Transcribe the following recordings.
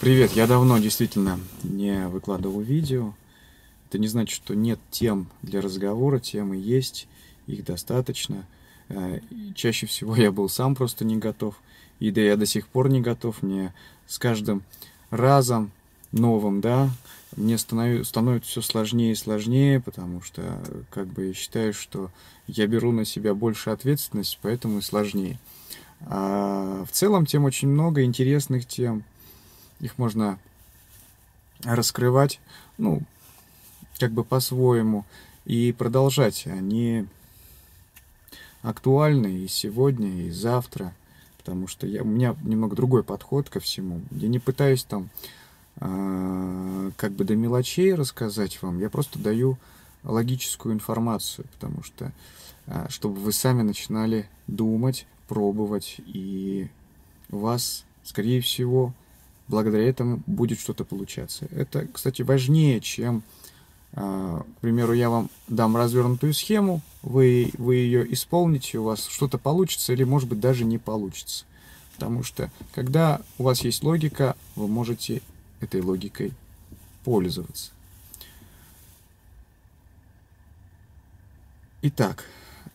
Привет, я давно действительно не выкладывал видео. Это не значит, что нет тем для разговора, темы есть, их достаточно. Э, чаще всего я был сам просто не готов, и да я до сих пор не готов. Мне с каждым разом новым, да, мне становится, становится все сложнее и сложнее, потому что как бы я считаю, что я беру на себя больше ответственности, поэтому и сложнее. А в целом тем очень много интересных тем, их можно раскрывать, ну, как бы по-своему, и продолжать. Они актуальны и сегодня, и завтра, потому что я, у меня немного другой подход ко всему. Я не пытаюсь там э, как бы до мелочей рассказать вам, я просто даю логическую информацию, потому что э, чтобы вы сами начинали думать, пробовать, и вас, скорее всего, благодаря этому будет что-то получаться. Это, кстати, важнее, чем, а, к примеру, я вам дам развернутую схему, вы, вы ее исполните, у вас что-то получится или, может быть, даже не получится. Потому что, когда у вас есть логика, вы можете этой логикой пользоваться. Итак,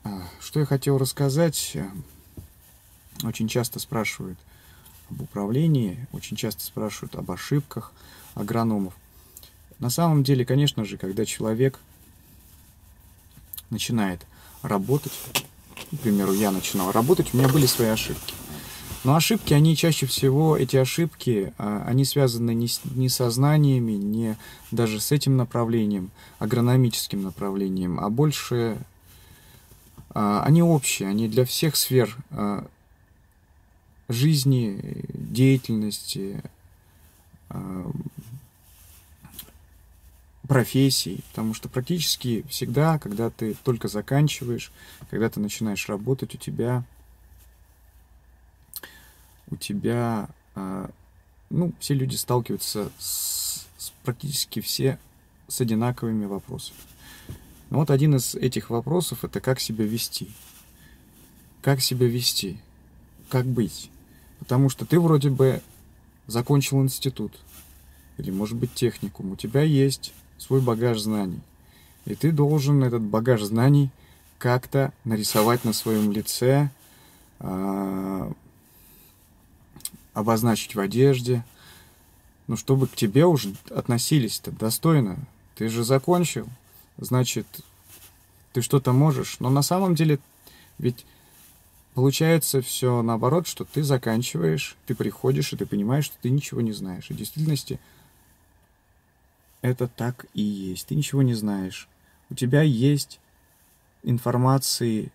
а, что я хотел рассказать. Очень часто спрашивают – об управлении, очень часто спрашивают об ошибках агрономов. На самом деле, конечно же, когда человек начинает работать, к примеру, я начинал работать, у меня были свои ошибки. Но ошибки, они чаще всего, эти ошибки, а, они связаны не, с, не со знаниями, не даже с этим направлением, агрономическим направлением, а больше а, они общие, они для всех сфер а, жизни, деятельности, а, профессий, потому что практически всегда, когда ты только заканчиваешь, когда ты начинаешь работать, у тебя у тебя, а, ну, все люди сталкиваются с, с практически все с одинаковыми вопросами. Но вот один из этих вопросов это как себя вести. Как себя вести? Как быть? Потому что ты вроде бы закончил институт, или, может быть, техникум, у тебя есть свой багаж знаний. И ты должен этот багаж знаний как-то нарисовать на своем лице, э, обозначить в одежде, ну, чтобы к тебе уже относились-то достойно. Ты же закончил, значит, ты что-то можешь. Но на самом деле, ведь Получается все наоборот, что ты заканчиваешь, ты приходишь, и ты понимаешь, что ты ничего не знаешь. И в действительности это так и есть. Ты ничего не знаешь. У тебя есть информации,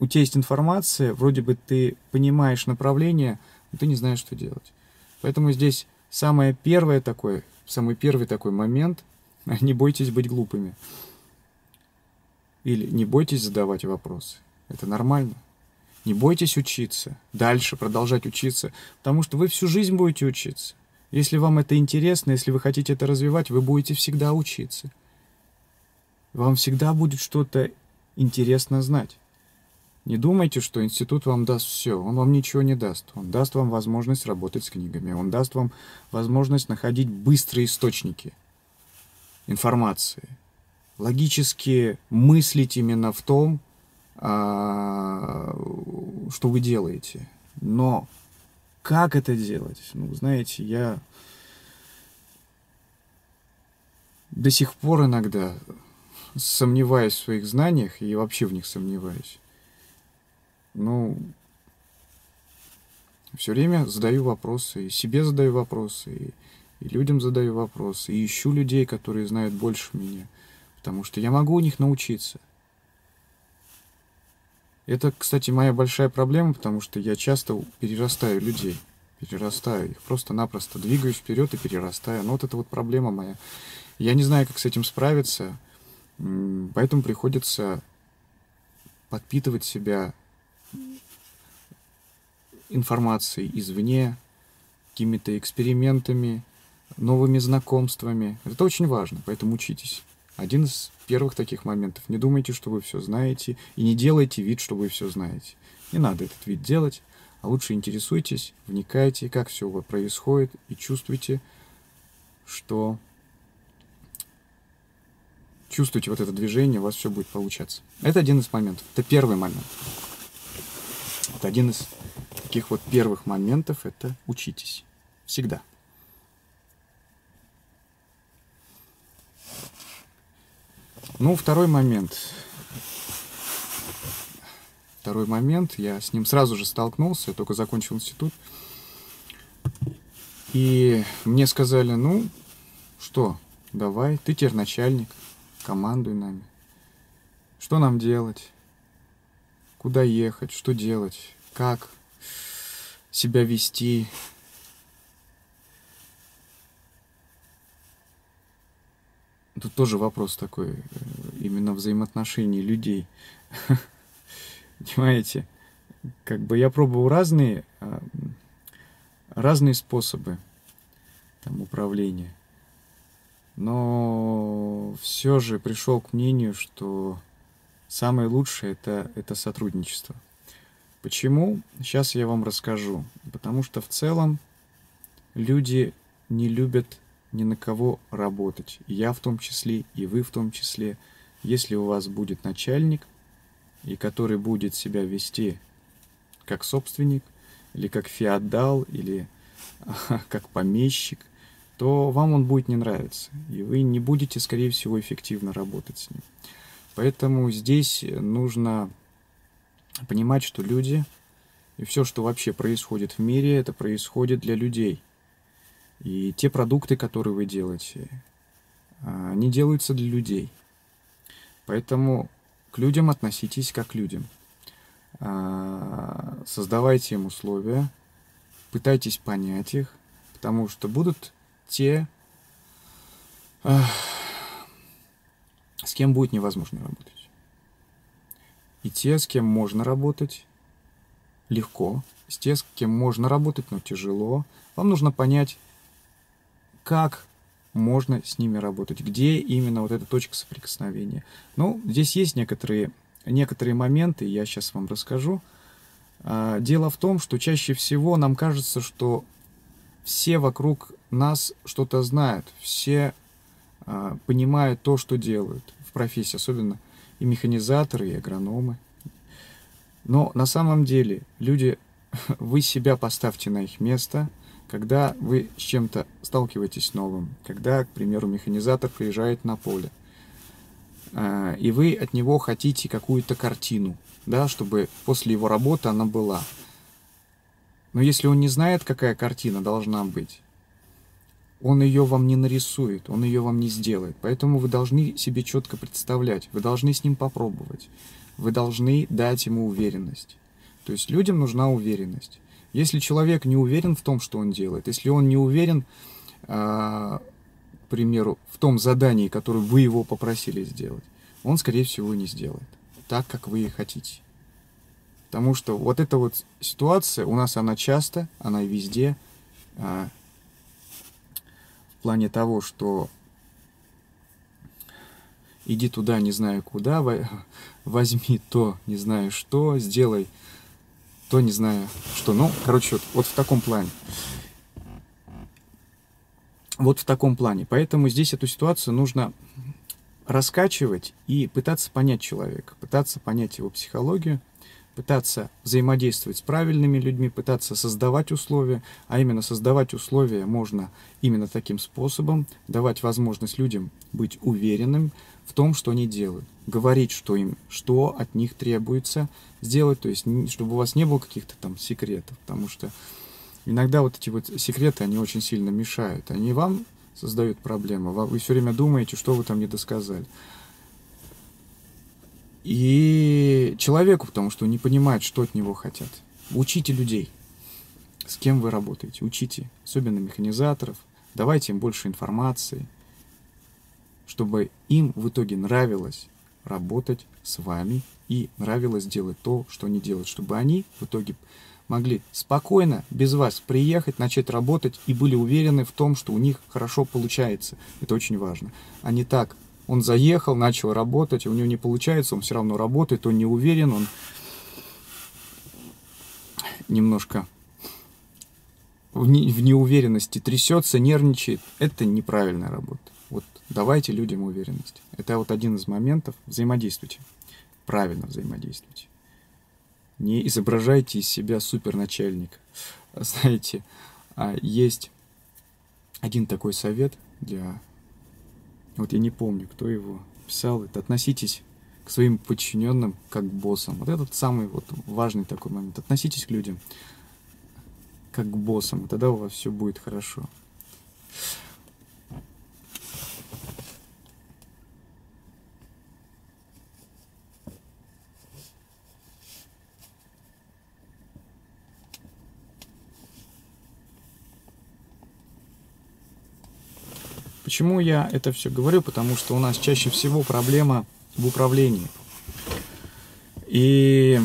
у тебя есть информация, вроде бы ты понимаешь направление, но ты не знаешь, что делать. Поэтому здесь самое первое такое, самый первый такой момент, не бойтесь быть глупыми. Или не бойтесь задавать вопросы. Это нормально. Не бойтесь учиться, дальше продолжать учиться, потому что вы всю жизнь будете учиться. Если вам это интересно, если вы хотите это развивать, вы будете всегда учиться. Вам всегда будет что-то интересно знать. Не думайте, что институт вам даст все. Он вам ничего не даст. Он даст вам возможность работать с книгами. Он даст вам возможность находить быстрые источники информации. Логически мыслить именно в том, а, что вы делаете. Но как это делать? Ну, знаете, я до сих пор иногда сомневаюсь в своих знаниях и вообще в них сомневаюсь. Ну, все время задаю вопросы, и себе задаю вопросы, и, и людям задаю вопросы, и ищу людей, которые знают больше меня, потому что я могу у них научиться. Это, кстати, моя большая проблема, потому что я часто перерастаю людей. Перерастаю их. Просто-напросто двигаюсь вперед и перерастаю. Но вот это вот проблема моя. Я не знаю, как с этим справиться. Поэтому приходится подпитывать себя информацией извне, какими-то экспериментами, новыми знакомствами. Это очень важно, поэтому учитесь. Один из первых таких моментов. Не думайте, что вы все знаете, и не делайте вид, что вы все знаете. Не надо этот вид делать. а лучше интересуйтесь, вникайте, как все происходит, и чувствуйте, что чувствуйте вот это движение, у вас все будет получаться. Это один из моментов. Это первый момент. Это один из таких вот первых моментов. Это учитесь. Всегда. Ну, второй момент. Второй момент. Я с ним сразу же столкнулся. Я только закончил институт. И мне сказали, ну, что, давай, ты теперь начальник командуй нами. Что нам делать? Куда ехать? Что делать? Как себя вести? Тут тоже вопрос такой, э, именно взаимоотношений людей. Понимаете? Как бы я пробовал разные, а, разные способы там, управления. Но все же пришел к мнению, что самое лучшее это, это сотрудничество. Почему? Сейчас я вам расскажу. Потому что в целом люди не любят ни на кого работать. Я в том числе, и вы в том числе. Если у вас будет начальник, и который будет себя вести как собственник, или как феодал, или как помещик, то вам он будет не нравиться, и вы не будете, скорее всего, эффективно работать с ним. Поэтому здесь нужно понимать, что люди и все, что вообще происходит в мире, это происходит для людей. И те продукты, которые вы делаете, они делаются для людей. Поэтому к людям относитесь как к людям. А, создавайте им условия, пытайтесь понять их, потому что будут те, с кем будет невозможно работать. И те, с кем можно работать легко, с те, с кем можно работать, но тяжело. Вам нужно понять, как можно с ними работать, где именно вот эта точка соприкосновения. Ну, здесь есть некоторые, некоторые моменты, я сейчас вам расскажу. А, дело в том, что чаще всего нам кажется, что все вокруг нас что-то знают, все э, понимают то, что делают в профессии, особенно и механизаторы, и агрономы. Но на самом деле люди, вы себя поставьте на их место, когда вы с чем-то сталкиваетесь новым, когда, к примеру, механизатор приезжает на поле, э, и вы от него хотите какую-то картину, да, чтобы после его работы она была. Но если он не знает, какая картина должна быть, он ее вам не нарисует, он ее вам не сделает. Поэтому вы должны себе четко представлять, вы должны с ним попробовать, вы должны дать ему уверенность. То есть людям нужна уверенность. Если человек не уверен в том, что он делает, если он не уверен, а, к примеру, в том задании, которое вы его попросили сделать, он, скорее всего, не сделает так, как вы хотите. Потому что вот эта вот ситуация, у нас она часто, она везде, а, в плане того, что иди туда, не знаю куда, возьми то, не знаю что, сделай то, не знаю что. Ну, короче, вот, вот в таком плане. Вот в таком плане. Поэтому здесь эту ситуацию нужно раскачивать и пытаться понять человека, пытаться понять его психологию, пытаться взаимодействовать с правильными людьми, пытаться создавать условия, а именно создавать условия можно именно таким способом, давать возможность людям быть уверенным в том, что они делают, говорить, что им, что от них требуется сделать, то есть чтобы у вас не было каких-то там секретов, потому что иногда вот эти вот секреты, они очень сильно мешают, они вам создают проблемы, вы все время думаете, что вы там не досказали. И человеку, потому что он не понимает, что от него хотят. Учите людей, с кем вы работаете, учите, особенно механизаторов, давайте им больше информации, чтобы им в итоге нравилось работать с вами и нравилось делать то, что они делают, чтобы они в итоге могли спокойно, без вас приехать, начать работать и были уверены в том, что у них хорошо получается. Это очень важно. А не так, он заехал, начал работать, у него не получается, он все равно работает, он не уверен, он немножко в, не, в неуверенности трясется, нервничает, это неправильная работа. Вот давайте людям уверенность. Это вот один из моментов. Взаимодействуйте. Правильно взаимодействуйте. Не изображайте из себя суперначальника. Знаете, а есть один такой совет для... Вот я не помню, кто его писал. Это относитесь к своим подчиненным как к боссам. Вот этот самый вот важный такой момент. Относитесь к людям как к боссам, и тогда у вас все будет хорошо. Почему я это все говорю? Потому что у нас чаще всего проблема в управлении. И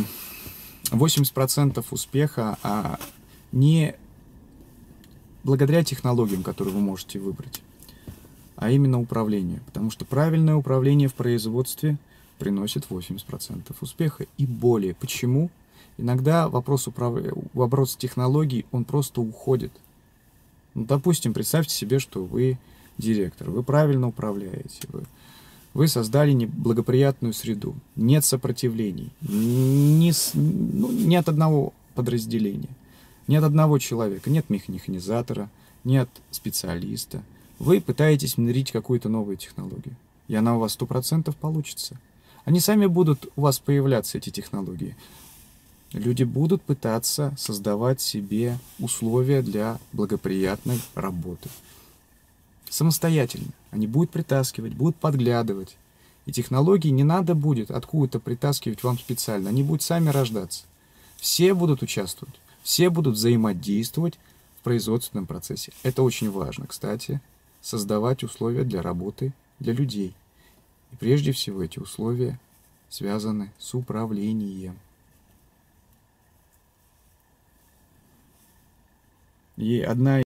80% успеха а не благодаря технологиям, которые вы можете выбрать, а именно управлению. Потому что правильное управление в производстве приносит 80% успеха и более. Почему? Иногда вопрос, управ... вопрос технологий, он просто уходит. Ну, допустим, представьте себе, что вы директор, вы правильно управляете, вы, вы создали неблагоприятную среду, нет сопротивлений, ни, ну, нет одного подразделения, нет одного человека, нет механизатора, нет специалиста. Вы пытаетесь внедрить какую-то новую технологию, и она у вас сто процентов получится. Они сами будут у вас появляться, эти технологии. Люди будут пытаться создавать себе условия для благоприятной работы самостоятельно. Они будут притаскивать, будут подглядывать. И технологии не надо будет откуда-то притаскивать вам специально. Они будут сами рождаться. Все будут участвовать, все будут взаимодействовать в производственном процессе. Это очень важно, кстати, создавать условия для работы для людей. И прежде всего эти условия связаны с управлением. И одна